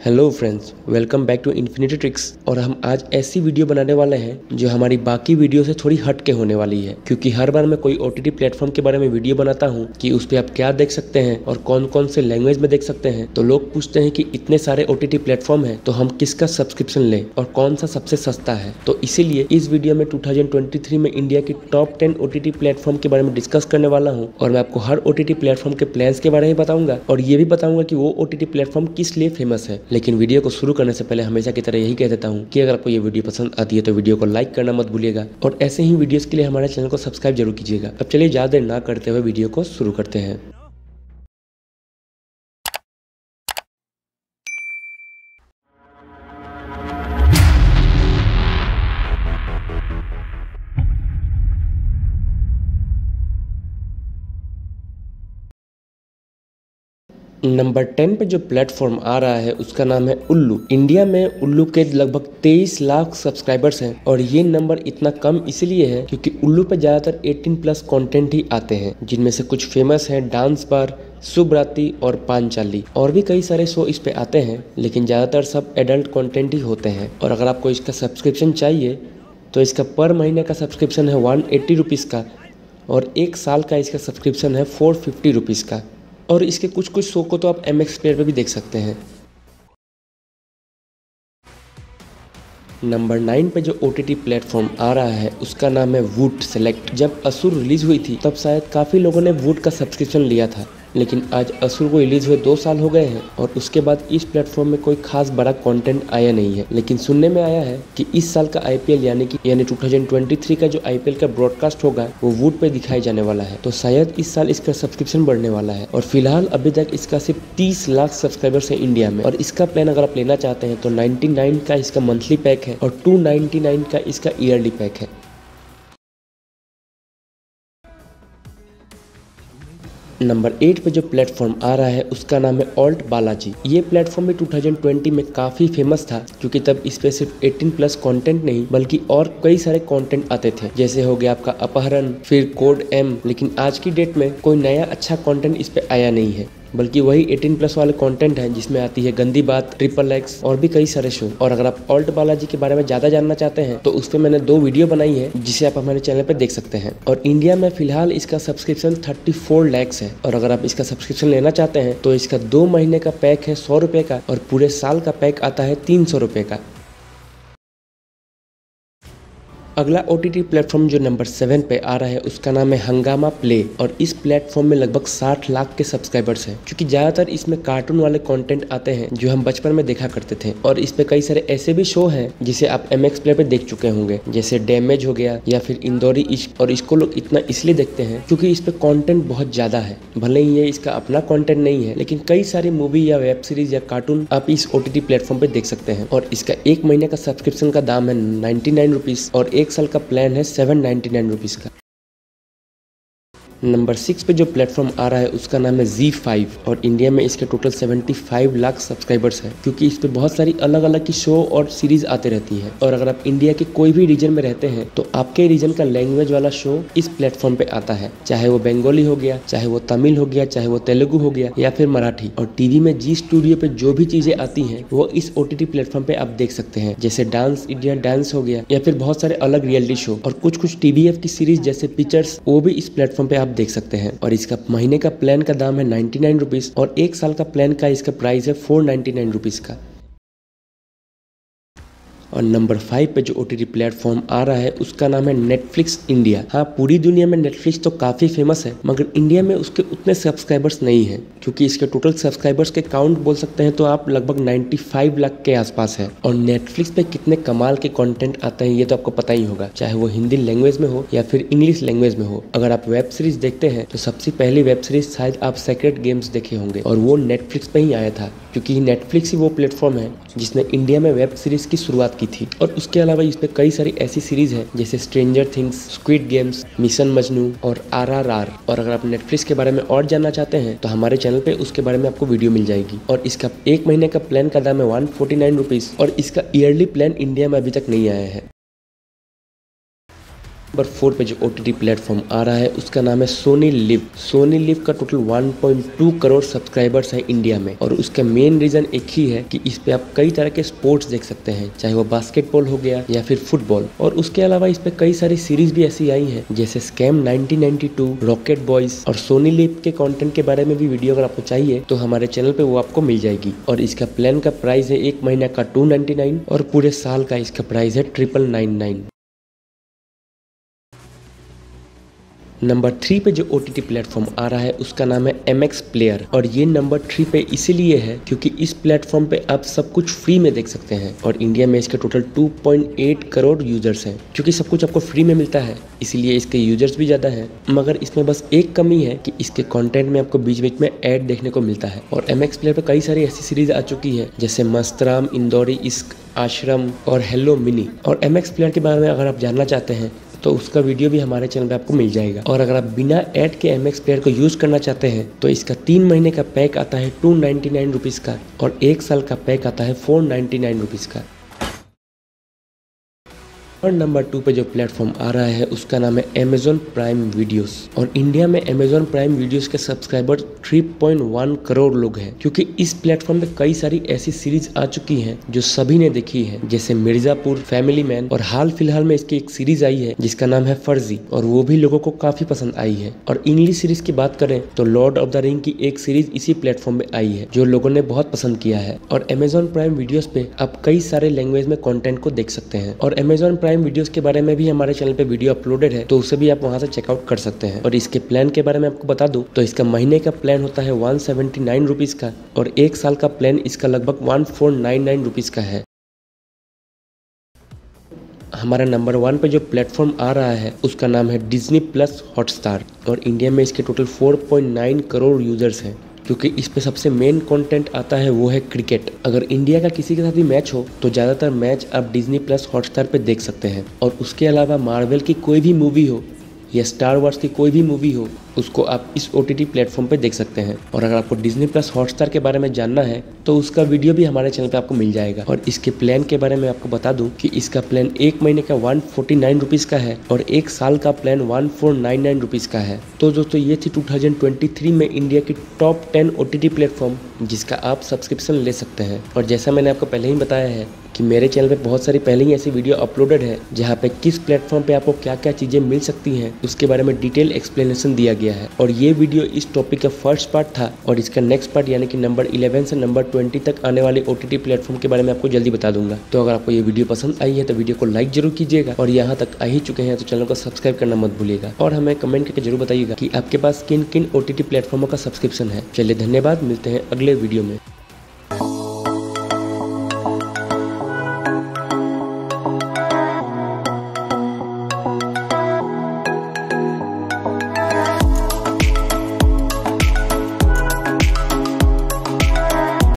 Hello friends welcome back to Infinity Tricks और हम आज ऐसी वीडियो बनाने वाले हैं, जो हमारी बाकी वीडियो से थोड़ी हट के होने वाली है। क्योंकि हर बार मैं कोई ओ टी प्लेटफॉर्म के बारे में वीडियो बनाता हूँ, कि उस पर आप क्या देख सकते हैं और कौन कौन से लैंग्वेज में देख सकते हैं तो लोग पूछते हैं कि इतने सारे ओ टी प्लेटफॉर्म है तो हम किसका सब्सक्रिप्शन लें और कौन सा सबसे सस्ता है। तो इसीलिए इस वीडियो में टू में इंडिया की टॉप टेन ओ प्लेटफॉर्म के बारे में डिस्कस करने वाला हूँ, और मैं आपको हर ओ टी प्लेटफॉर्म के प्लान के बारे में बताऊँगा, और ये भी बताऊँगा कि वो ओ टी प्लेटफॉर्म किस लिए फ़ेमस है। लेकिन वीडियो को शुरू करने से पहले हमेशा की तरह यही कह देता हूँ कि अगर आपको ये वीडियो पसंद आती है तो वीडियो को लाइक करना मत भूलिएगा और ऐसे ही वीडियोस के लिए हमारे चैनल को सब्सक्राइब ज़रूर कीजिएगा। अब चलिए ज़्यादा देर ना करते हुए वीडियो को शुरू करते हैं। नंबर टेन पे जो प्लेटफॉर्म आ रहा है, उसका नाम है उल्लू। इंडिया में उल्लू के लगभग 23 लाख सब्सक्राइबर्स हैं और ये नंबर इतना कम इसलिए है क्योंकि उल्लू पे ज़्यादातर 18 प्लस कंटेंट ही आते हैं, जिनमें से कुछ फ़ेमस हैं डांस बार, सुब्राती और पांचाली। और भी कई सारे शो इस पे आते हैं, लेकिन ज़्यादातर सब एडल्ट कंटेंट ही होते हैं। और अगर आपको इसका सब्सक्रिप्शन चाहिए तो इसका पर महीने का सब्सक्रिप्शन है वन एट्टी रुपीज़ का और एक साल का इसका सब्सक्रिप्शन है फोर फिफ्टी रुपीज़ का। और इसके कुछ कुछ शो को तो आप एम एक्स प्लेयर पर भी देख सकते हैं। नंबर नाइन पे जो ओ टी टी प्लेटफॉर्म आ रहा है, उसका नाम है वुड सेलेक्ट जब असुर रिलीज़ हुई थी, तब शायद काफ़ी लोगों ने वुड का सब्सक्रिप्शन लिया था। लेकिन आज असुर को रिलीज़ हुए दो साल हो गए हैं और उसके बाद इस प्लेटफॉर्म में कोई खास बड़ा कंटेंट आया नहीं है। लेकिन सुनने में आया है कि इस साल का आईपीएल यानी कि, यानी 2023 का जो आईपीएल का ब्रॉडकास्ट होगा, वो वुड पे दिखाई जाने वाला है। तो शायद इस साल इसका सब्सक्रिप्शन बढ़ने वाला है और फ़िलहाल अभी तक इसका सिर्फ़ तीस लाख सब्सक्राइबर्स है इंडिया में। और इसका प्लान अगर आप लेना चाहते हैं तो नाइनटी का इसका मंथली पैक है और टू का इसका ईयरली पैक है। नंबर एट पे जो प्लेटफॉर्म आ रहा है, उसका नाम है ऑल्ट बालाजी ये प्लेटफॉर्म भी 2020 में काफ़ी फ़ेमस था, क्योंकि तब इस पे सिर्फ़ 18 प्लस कंटेंट नहीं, बल्कि और कई सारे कंटेंट आते थे। जैसे हो गया आपका अपहरण, फिर कोड एम लेकिन आज की डेट में कोई नया अच्छा कंटेंट इस पे आया नहीं है। बल्कि वही 18 प्लस वाले कंटेंट है जिसमें आती है गंदी बात ट्रिपल एक्स और भी कई सारे शो और अगर आप ऑल्ट बालाजी के बारे में ज़्यादा जानना चाहते हैं तो उस पर मैंने दो वीडियो बनाई है, जिसे आप हमारे चैनल पर देख सकते हैं। और इंडिया में फ़िलहाल इसका सब्सक्रिप्शन थर्टी फोर लैक्स है। और अगर आप इसका सब्सक्रिप्शन लेना चाहते हैं तो इसका दो महीने का पैक है सौ रुपए का और पूरे साल का पैक आता है तीन सौ रुपए का। अगला ओ टी प्लेटफॉर्म जो नंबर सेवन पे आ रहा है, उसका नाम है हंगामा प्ले और इस प्लेटफॉर्म में लगभग साठ लाख के सब्सक्राइबर्स हैं। क्योंकि ज़्यादातर इसमें कार्टून वाले कंटेंट आते हैं जो हम बचपन में देखा करते थे और इस पे कई सारे ऐसे भी शो हैं जिसे आप एम एक्स प्ले पे देख चुके होंगे। जैसे डैमेज हो गया या फिर इंदौरी इश्क और इसको लोग इतना इसलिए देखते हैं क्योंकि इस पे कॉन्टेंट बहुत ज़्यादा है। भले ही ये इसका अपना कॉन्टेंट नहीं है, लेकिन कई सारी मूवी या वेब सीरीज़ या कार्टून आप इस ओ टी प्लेटफॉर्म पे देख सकते हैं। और इसका एक महीने का सब्सक्रिप्शन का दाम है नाइन्टी नाइन और एक साल का प्लान है सेवन नाइन्टी नाइन रुपीज़ का। नंबर सिक्स पे जो प्लेटफॉर्म आ रहा है, उसका नाम है जी फाइव और इंडिया में इसके total seventy five lakh subscribers हैं, क्योंकि इस पे बहुत सारी अलग अलग की शो और सीरीज़ आते रहती है। और अगर आप इंडिया के कोई भी रीजन में रहते हैं तो आपके रीजन का लैंग्वेज वाला शो इस प्लेटफॉर्म पे आता है। चाहे वो बंगाली हो गया, चाहे वो तमिल हो गया, चाहे वो तेलुगु हो गया या फिर मराठी और टीवी में जी स्टूडियो पे जो भी चीज़ें आती है, वो इस ओ प्लेटफॉर्म पे आप देख सकते हैं। जैसे डांस इंडिया डांस हो गया या फिर बहुत सारे अलग रियलिटी शो और कुछ कुछ टीवीएफ की सीरीज़ जैसे पिक्चर्स वो भी इस प्लेटफॉर्म पे आप देख सकते हैं। और इसका महीने का प्लान का दाम है नाइन्टी नाइन रुपीज़ और एक साल का प्लान का इसका प्राइस है फोर नाइन्टी नाइन रुपीज़ का। और नंबर फाइव पे जो ओ टी प्लेटफॉर्म आ रहा है, उसका नाम है नेटफ्लिक्स इंडिया हाँ पूरी दुनिया में नेटफ्लिक्स तो काफ़ी फ़ेमस है, मगर इंडिया में उसके उतने सब्सक्राइबर्स नहीं है, क्योंकि इसके टोटल सब्सक्राइबर्स के काउंट बोल सकते हैं तो आप लगभग 95 लाख के आसपास है। और नेटफ्लिक्स पे कितने कमाल के कंटेंट आते हैं, ये तो आपको पता ही होगा, चाहे वो हिंदी लैंग्वेज में हो या फिर इंग्लिश लैंग्वेज में हो। अगर आप वेब सीरीज़ देखते हैं तो सबसे पहली वेब सीरीज़ शायद आप सेक्रेट गेम्स देखे होंगे, और वो नेटफ्लिक्स पे ही आया था। क्योंकि नेटफ्लिक्स ही वो प्लेटफॉर्म है जिसने इंडिया में वेब सीरीज़ की शुरुआत की थी। और उसके अलावा इस पर कई सारी ऐसी सीरीज़ है, जैसे Stranger Things Squid Games mission Majnu और आर आर आर और अगर आप नेटफ्लिक्स के बारे में और जानना चाहते हैं तो हमारे चैनल पे उसके बारे में आपको वीडियो मिल जाएगी। और इसका एक महीने का प्लान का दाम है वन फोर्टी नाइन और इसका ईयरली प्लान इंडिया में अभी तक नहीं आया है। नंबर फोर पे जो ओ टी प्लेटफॉर्म आ रहा है, उसका नाम है सोनी लिव सोनी लिव का टोटल 1.2 करोड़ सब्सक्राइबर्स हैं इंडिया में। और उसका मेन रीजन एक ही है कि इस पे आप कई तरह के स्पोर्ट्स देख सकते हैं, चाहे वो बास्केटबॉल हो गया या फिर फुटबॉल और उसके अलावा इस पे कई सारी सीरीज़ भी ऐसी आई है, जैसे स्कैम 1992 रॉकेट बॉयज़ और सोनी लिव के कॉन्टेंट के बारे में भी वीडियो अगर आपको चाहिए तो हमारे चैनल पे वो आपको मिल जाएगी। और इसका प्लान का प्राइस है एक महीना का टू और पूरे साल का इसका प्राइस है triple nine nine number three पे जो ओ टी प्लेटफॉर्म आ रहा है, उसका नाम है एम एक्स प्लेयर और ये नंबर थ्री पे इसीलिए है क्योंकि इस प्लेटफॉर्म पे आप सब कुछ फ्री में देख सकते हैं और इंडिया में इसके टोटल 2.8 करोड़ यूज़र्स हैं, क्योंकि सब कुछ आपको फ्री में मिलता है, इसीलिए इसके यूज़र्स भी ज़्यादा हैं। मगर इसमें बस एक कमी है कि इसके कॉन्टेंट में आपको बीच बीच में एड देखने को मिलता है और एम एक्स प्लेयर पर कई सारी ऐसी सीरीज़ आ चुकी है, जैसे मस्तराम, इंदौरी, इश्क, आश्रम और हेलो मिनी और एम एक्स प्लेयर के बारे में अगर आप जानना चाहते हैं तो उसका वीडियो भी हमारे चैनल पे आपको मिल जाएगा। और अगर आप बिना एड के एम एक्स प्लेयर को यूज़ करना चाहते हैं तो इसका तीन महीने का पैक आता है टू नाइनटी का और एक साल का पैक आता है फोर नाइनटी का। और नंबर टू पे जो प्लेटफॉर्म आ रहा है, उसका नाम है अमेजोन प्राइम वीडियोस और इंडिया में अमेजोन प्राइम वीडियोस के सब्सक्राइबर 3.1 करोड़ लोग हैं, क्योंकि इस प्लेटफॉर्म पे कई सारी ऐसी सीरीज़ आ चुकी हैं, जो सभी ने देखी है, जैसे मिर्जापुर फैमिली मैन और हाल फ़िलहाल में इसकी एक सीरीज़ आई है, जिसका नाम है फर्जी, और वो भी लोगों को काफ़ी पसंद आई है। और इंग्लिश सीरीज़ की बात करें तो लॉर्ड ऑफ़ द रिंग की एक सीरीज़ इसी प्लेटफॉर्म में आई है, जो लोगों ने बहुत पसंद किया है। और अमेजोन प्राइम वीडियोस पे आप कई सारे लैंग्वेज में कंटेंट को देख सकते हैं। और अमेजोन प्राइम प्राइम वीडियोस के बारे में भी हमारे चैनल पे वीडियो अपलोडेड है तो उसे भी आप वहाँ से चेकआउट कर सकते हैं। और इसके प्लान के बारे में आपको बता दूँ तो इसका महीने का प्लान होता है वन सेवेंटी का और एक साल का प्लान इसका लगभग वन फोर का है। हमारा नंबर वन पे जो प्लेटफॉर्म आ रहा है, उसका नाम है डिज्नी प्लस हॉटस्टार और इंडिया में इसके टोटल 4.9 करोड़ यूज़र्स हैं। क्योंकि इस पे सबसे मेन कंटेंट आता है, वो है क्रिकेट अगर इंडिया का किसी के साथ भी मैच हो तो ज़्यादातर मैच आप डिज्नी प्लस हॉटस्टार पे देख सकते हैं. और उसके अलावा मार्वल की कोई भी मूवी हो या स्टार वार्स की कोई भी मूवी हो, उसको आप इस ओ टी टी प्लेटफॉर्म पर देख सकते हैं। और अगर आपको डिजनी प्लस हॉटस्टार के बारे में जानना है तो उसका वीडियो भी हमारे चैनल पे आपको मिल जाएगा। और इसके प्लान के बारे में आपको बता दूँ कि इसका प्लान एक महीने का वन फोर्टी नाइन रुपीज़ का है और एक साल का plan one four nine nine rupees का है। तो दोस्तों, ये थी 2023 में इंडिया की top ten O T T platform जिसका आप सब्सक्रिप्शन ले सकते हैं। और जैसा मैंने आपको पहले ही बताया है कि मेरे चैनल पे बहुत सारी पहले ही ऐसी वीडियो अपलोडेड है, जहाँ पे किस प्लेटफॉर्म पे आपको क्या क्या चीज़ें मिल सकती हैं, उसके बारे में डिटेल एक्सप्लेनेशन दिया गया है। और ये वीडियो इस टॉपिक का फ़र्स्ट पार्ट था, और इसका नेक्स्ट पार्ट यानी कि नंबर 11 से नंबर 20 तक आने वाले ओ प्लेटफॉर्म के बारे में आपको जल्दी बता दूँगा। तो अगर आपको ये वीडियो पसंद आई है तो वीडियो को लाइक ज़रूर कीजिएगा, और यहाँ तक आ ही चुके हैं तो चैनल को सब्सक्राइब करना मत भूलिएगा। और हमें कमेंट करके ज़रूर बताइएगा कि आपके पास किन किन ओ प्लेटफॉर्मों का सब्सक्रिप्शन है। चलिए धन्यवाद, मिलते हैं अगले वीडियो में।